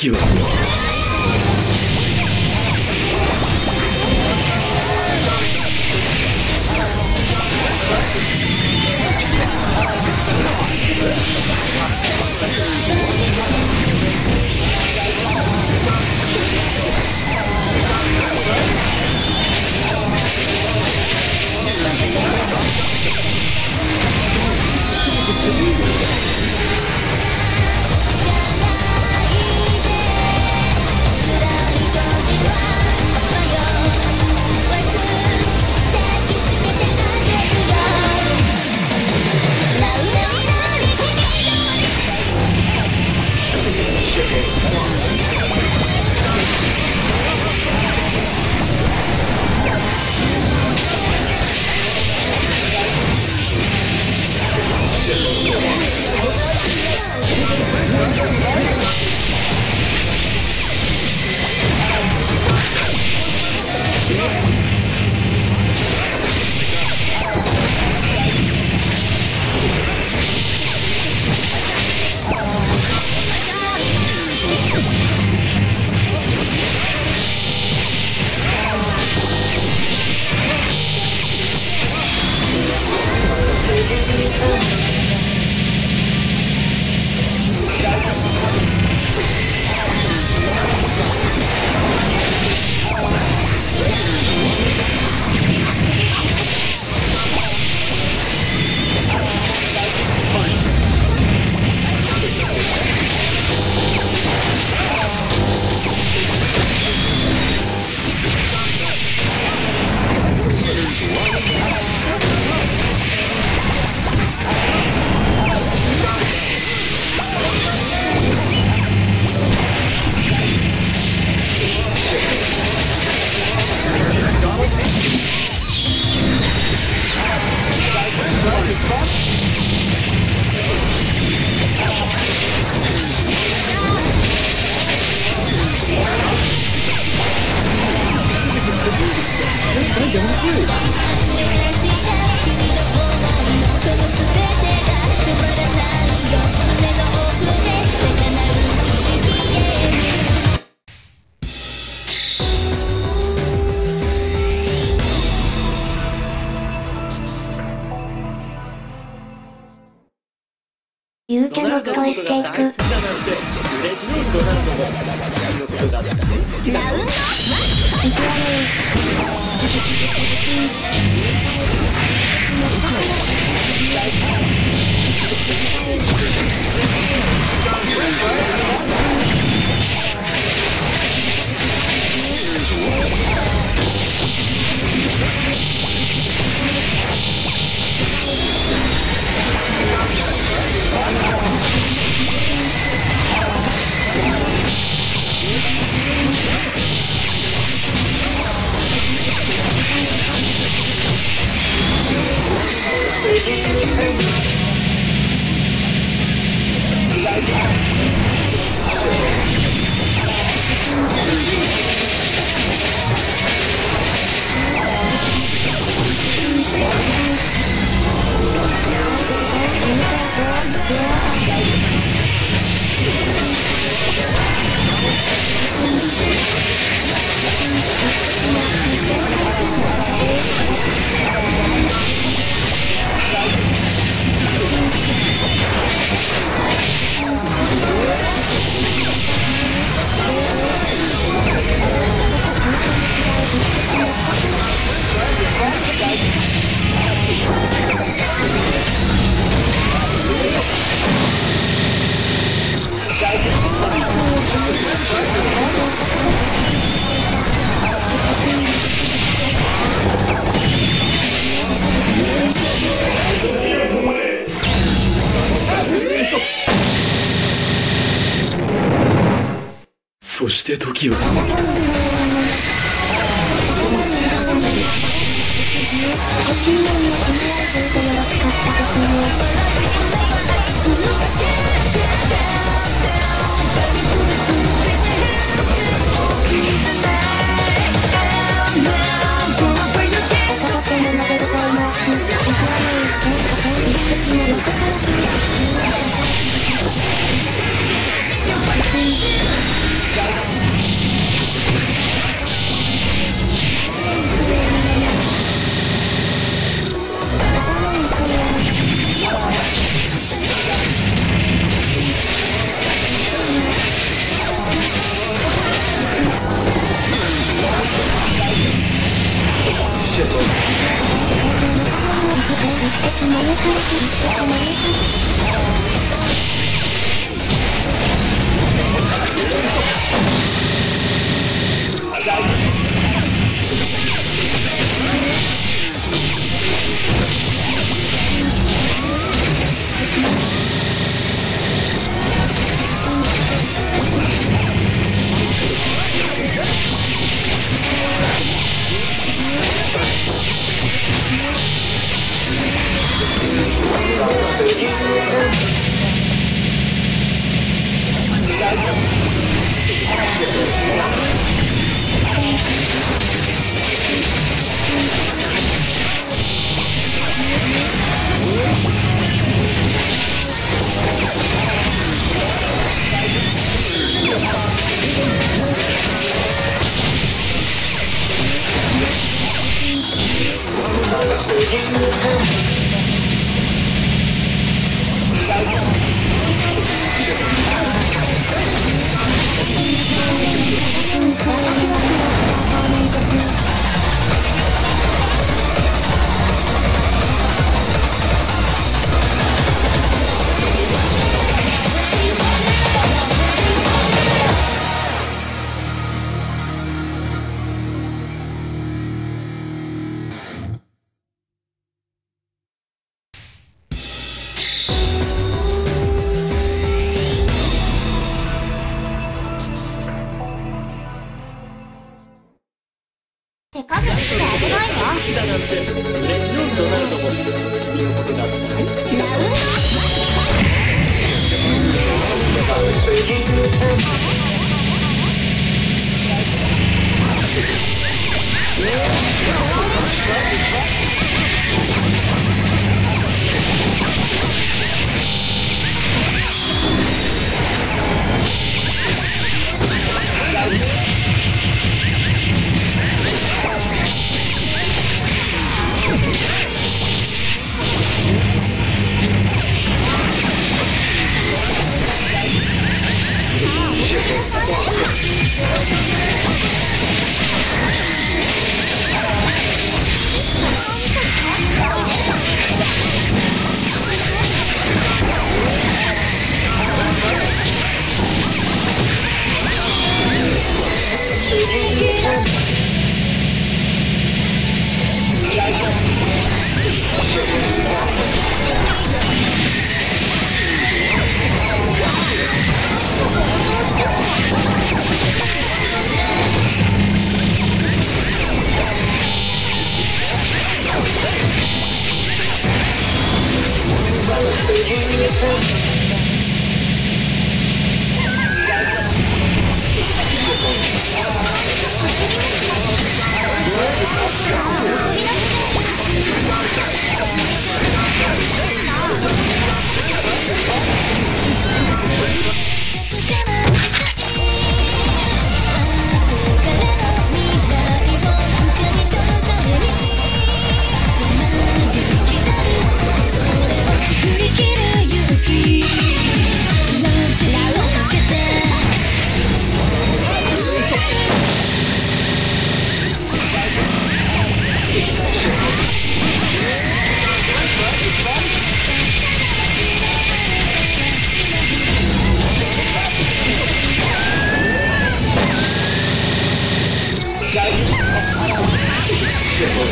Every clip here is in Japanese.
して時は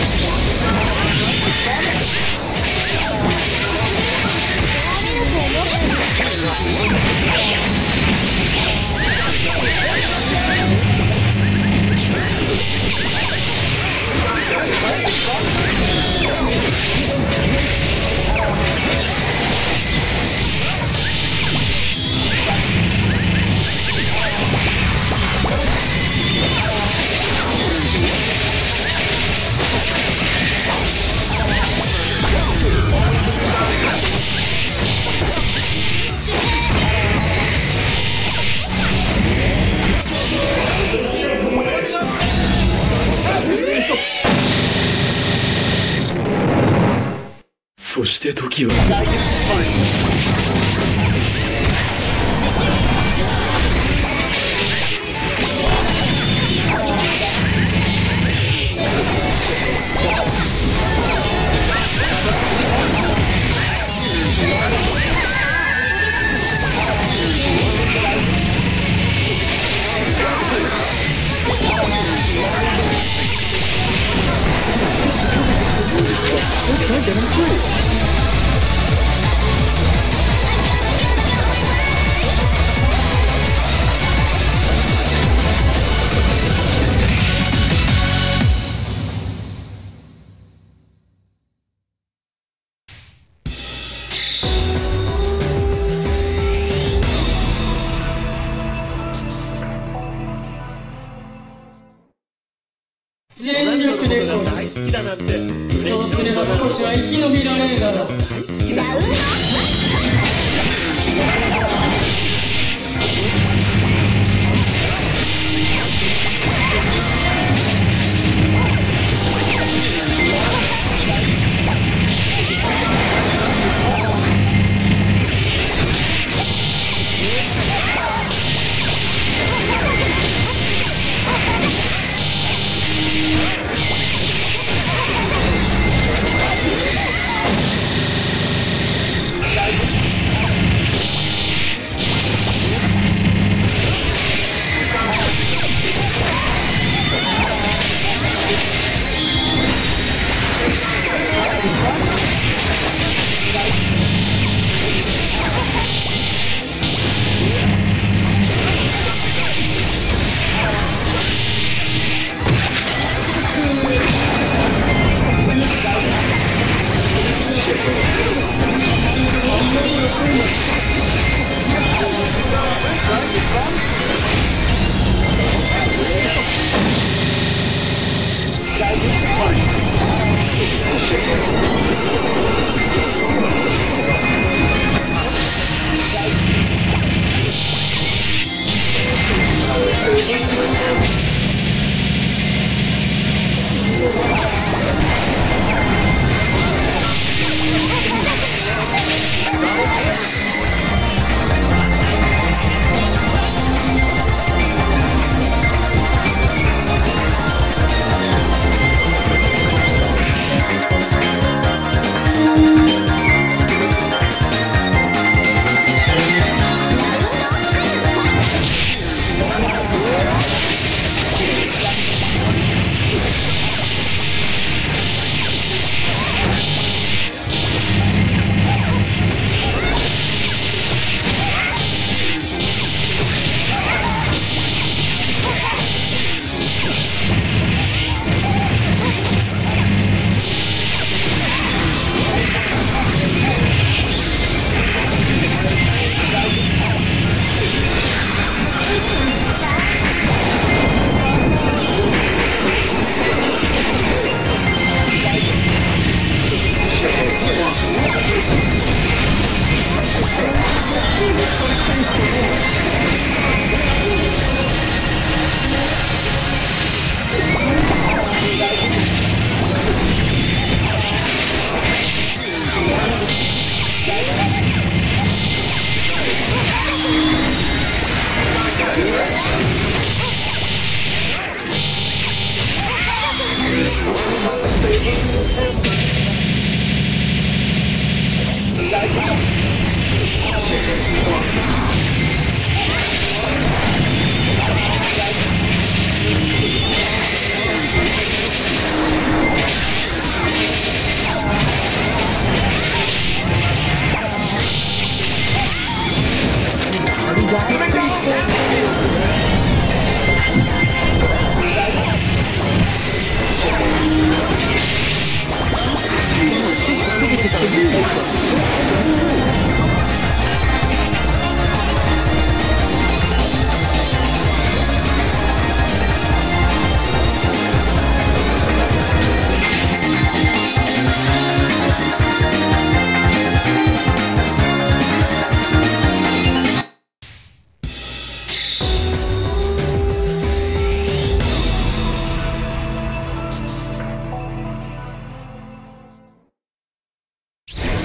Network. して時は。全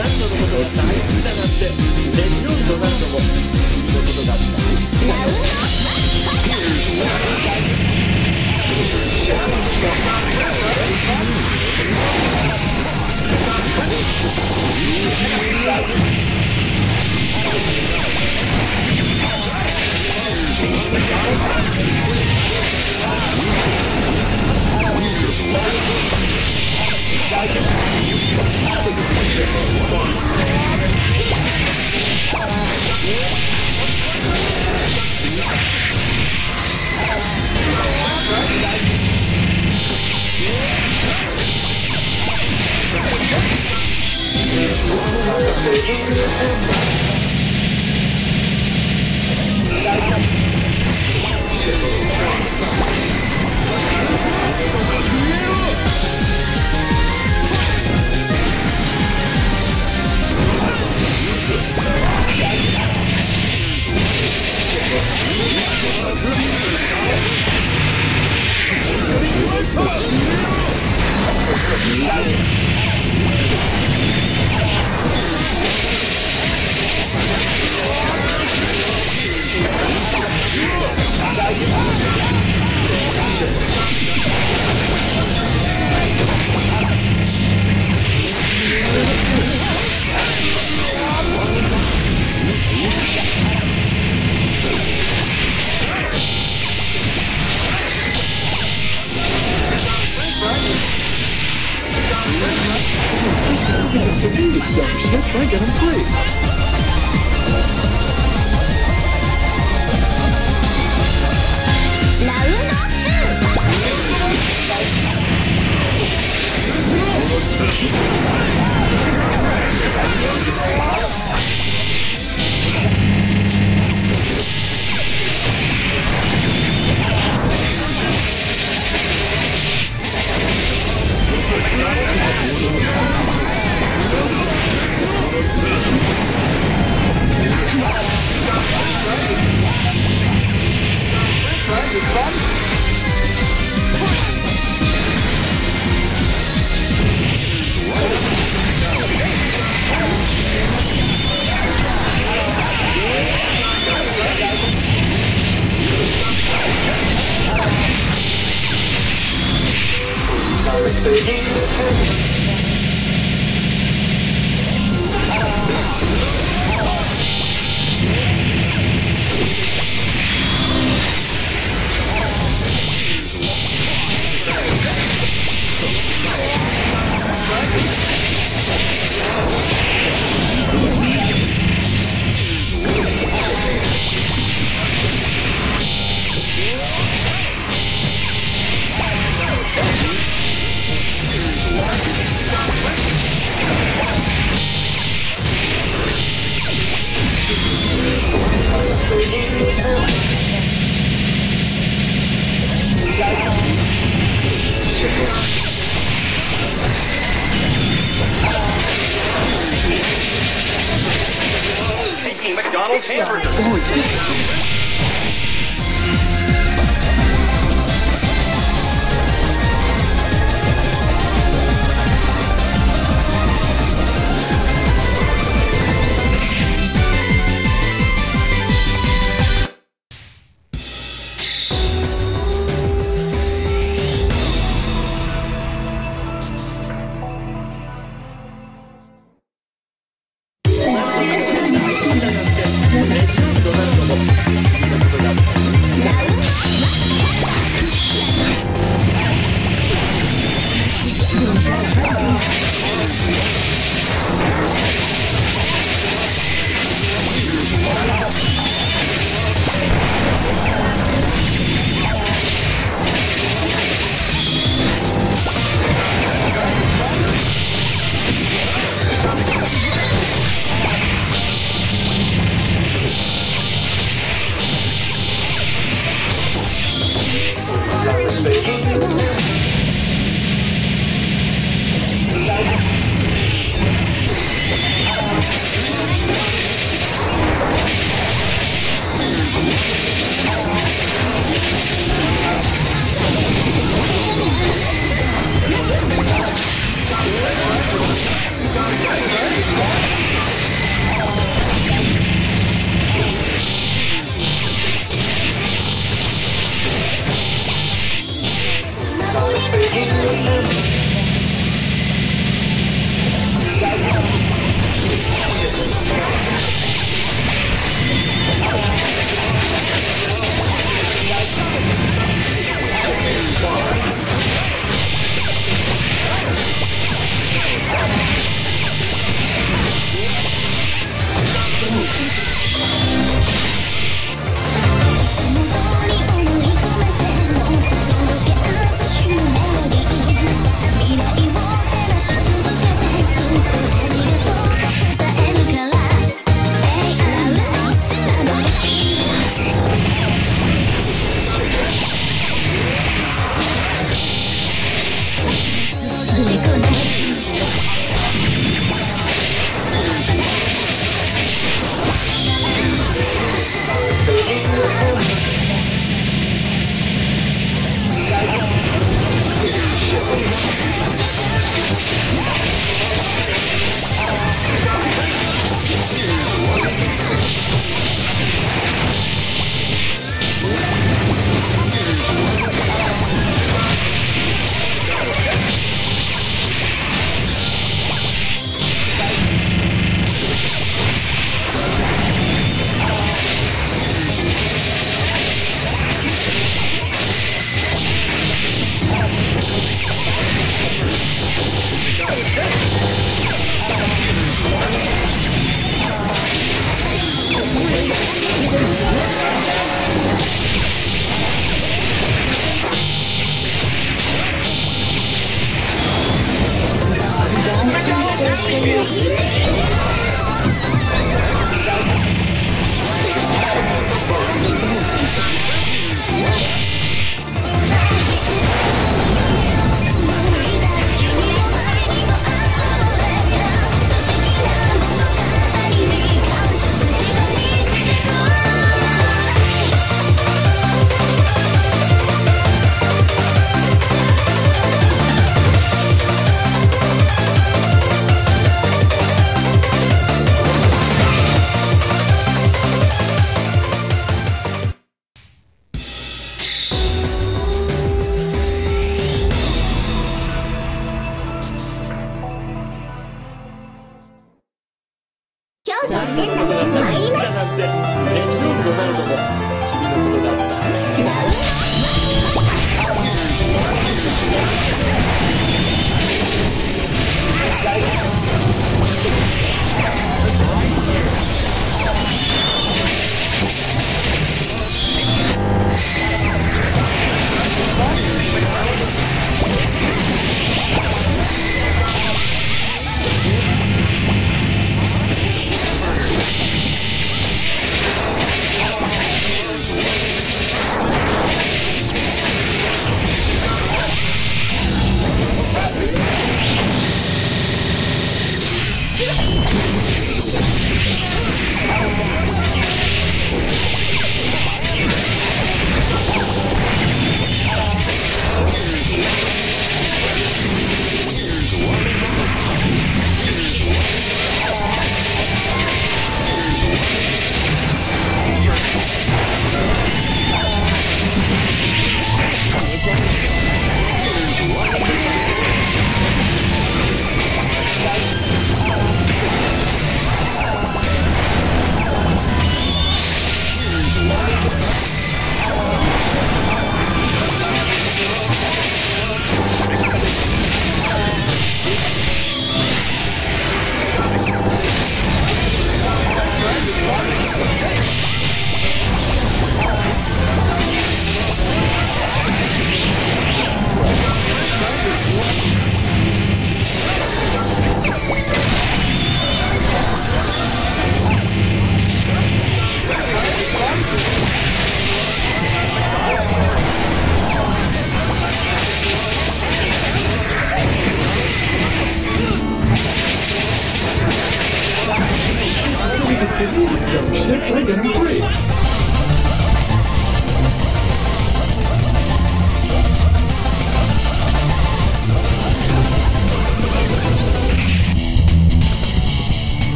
ナルドのことが大好きだなんてレジオンドナルドも君のことが大好きだよラウンド2レジオンドナルドも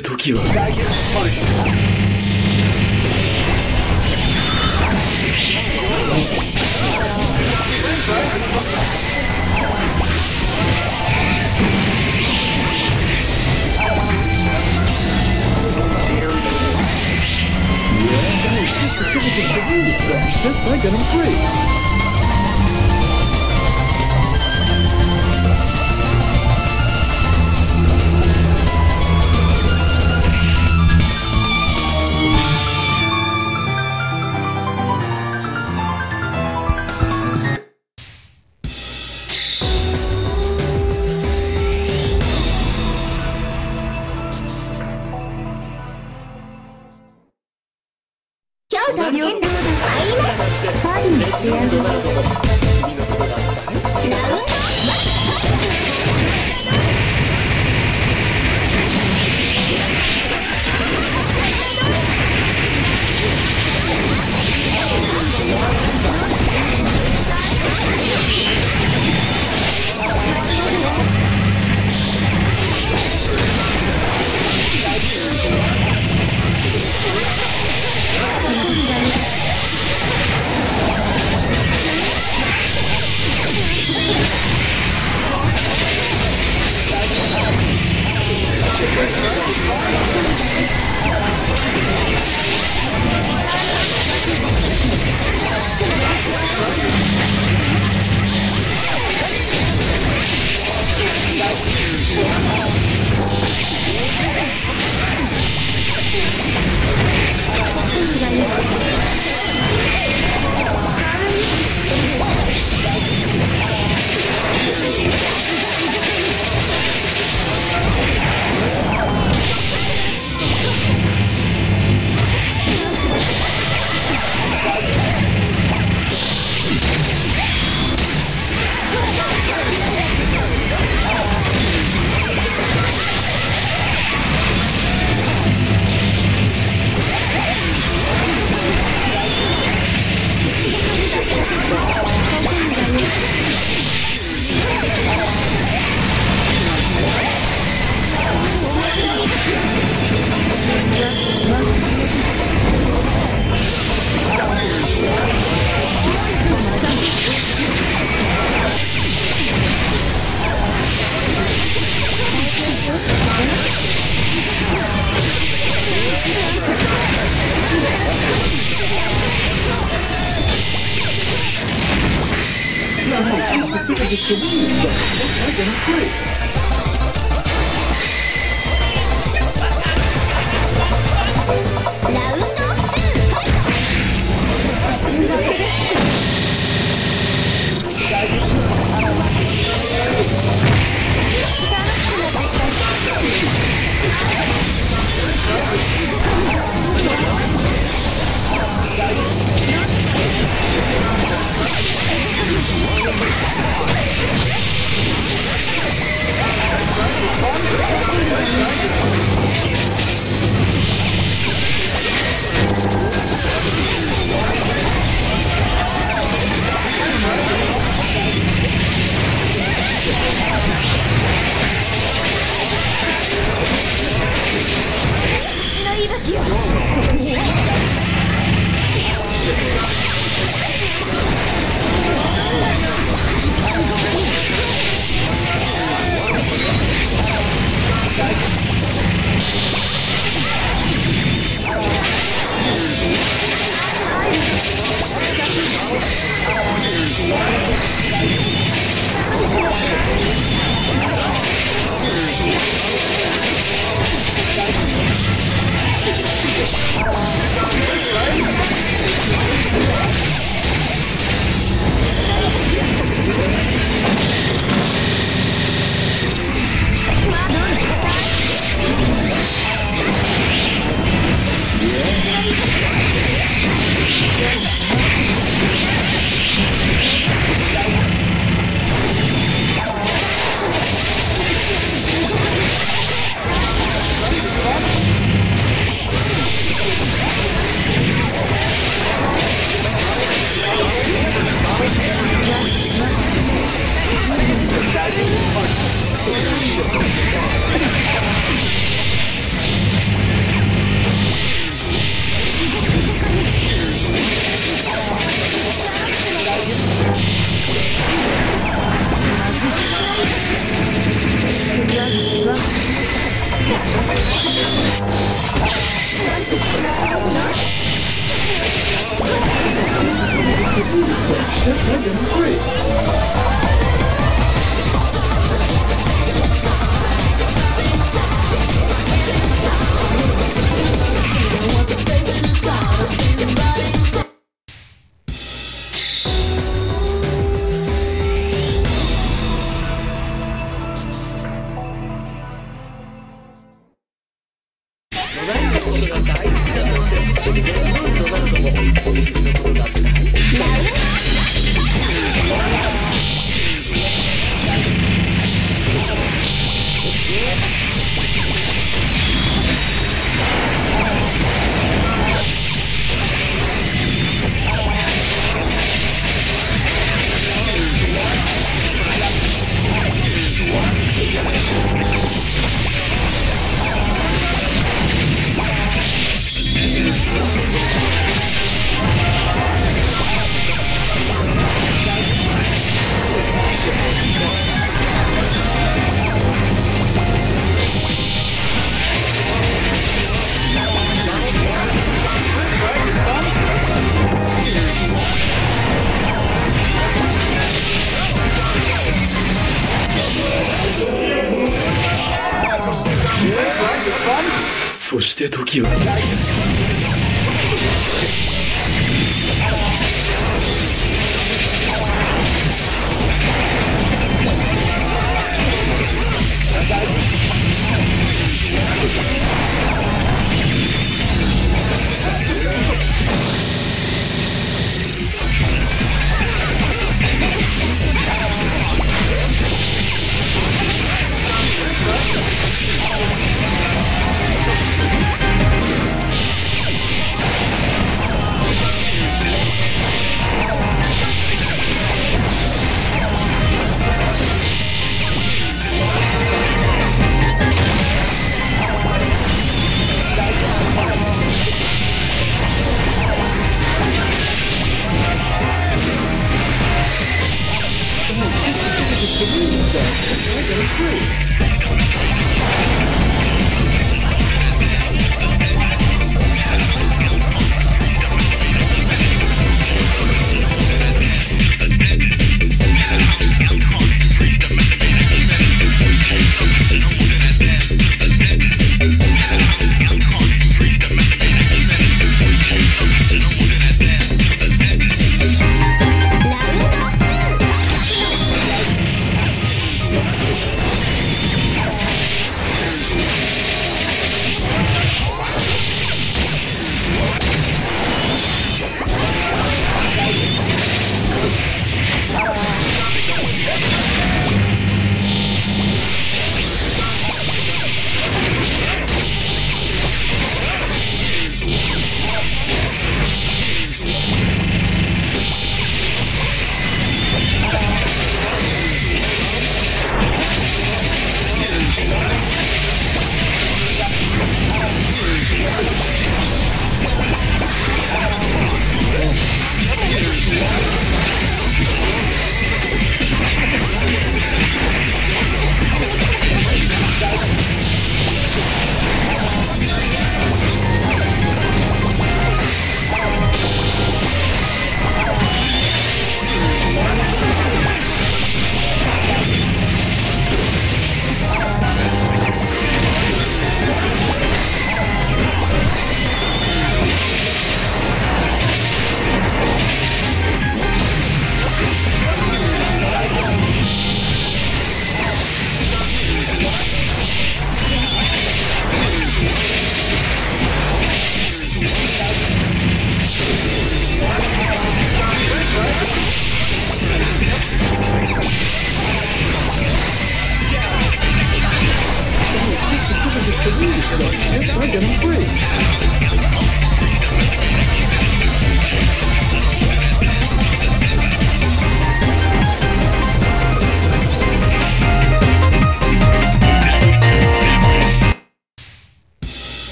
時は。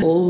Oh. all